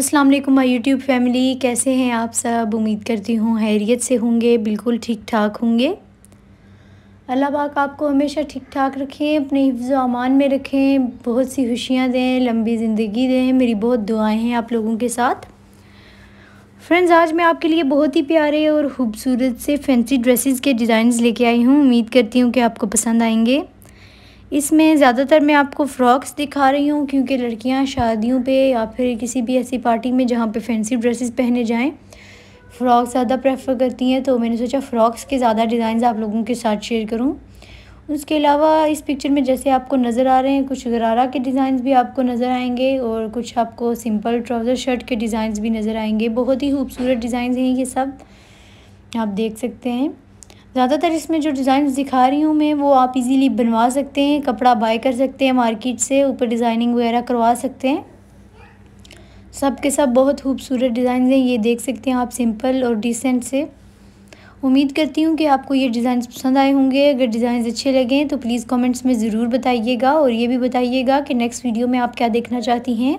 अस्सलाम वालेकुम my YouTube family. कैसे हैं आप सब? उम्मीद करती हूँ हैरियत से होंगे, बिल्कुल ठीक ठाक होंगे। अल्लाह पाक आपको हमेशा ठीक ठाक रखें, अपने हिफ्ज़ अमान में रखें। बहुत सी खुशियाँ दें, लंबी ज़िंदगी दें। मेरी बहुत दुआएँ हैं आप लोगों के साथ। फ्रेंड्स, आज मैं आपके लिए बहुत ही प्यारे और ख़ूबसूरत से फैंसी ड्रेसेस के डिज़ाइंस लेके आई हूँ। उम्मीद करती हूँ कि आपको पसंद आएँगे। इसमें ज़्यादातर मैं आपको फ़्रॉक्स दिखा रही हूँ, क्योंकि लड़कियाँ शादियों पे या फिर किसी भी ऐसी पार्टी में जहाँ पे फैंसी ड्रेसेस पहने जाएँ फ़्रॉक ज़्यादा प्रेफर करती हैं। तो मैंने सोचा फ़्रॉक्स के ज़्यादा डिज़ाइन आप लोगों के साथ शेयर करूँ। उसके अलावा इस पिक्चर में जैसे आपको नज़र आ रहे हैं, कुछ गरारा के डिज़ाइन भी आपको नज़र आएँगे और कुछ आपको सिंपल ट्राउज़र शर्ट के डिज़ाइन भी नज़र आएँगे। बहुत ही खूबसूरत डिज़ाइन हैं ये सब, आप देख सकते हैं। ज़्यादातर इसमें जो डिज़ाइन दिखा रही हूँ मैं, वो आप इजीली बनवा सकते हैं, कपड़ा बाय कर सकते हैं मार्केट से ऊपर डिज़ाइनिंग वगैरह करवा सकते हैं। सब के सब बहुत खूबसूरत डिज़ाइन हैं, ये देख सकते हैं आप सिंपल और डिसेंट से। उम्मीद करती हूँ कि आपको ये डिज़ाइन पसंद आए होंगे। अगर डिज़ाइन अच्छे लगें तो प्लीज़ कमेंट्स में ज़रूर बताइएगा और ये भी बताइएगा कि नेक्स्ट वीडियो में आप क्या देखना चाहती हैं।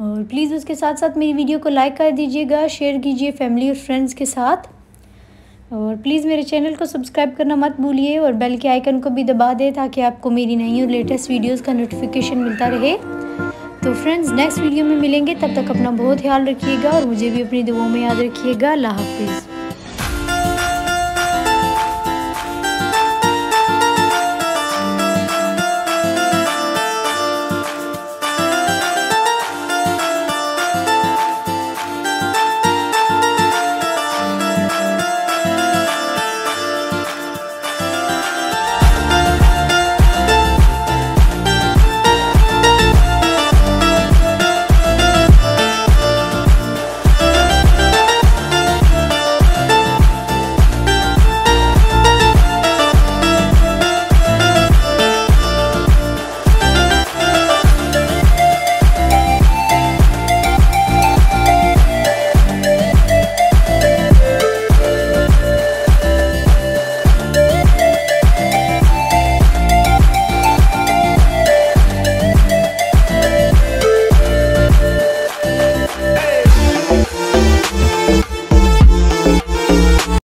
और प्लीज़ उसके साथ साथ मेरी वीडियो को लाइक कर दीजिएगा शेयर कीजिए फैमिली और फ्रेंड्स के साथ। और प्लीज़ मेरे चैनल को सब्सक्राइब करना मत भूलिए और बेल के आइकन को भी दबा दें ताकि आपको मेरी नई और लेटेस्ट वीडियोस का नोटिफिकेशन मिलता रहे। तो फ्रेंड्स नेक्स्ट वीडियो में मिलेंगे। तब तक अपना बहुत ख्याल रखिएगा और मुझे भी अपनी दुआओं में याद रखिएगा। अल्लाह हाफिज़।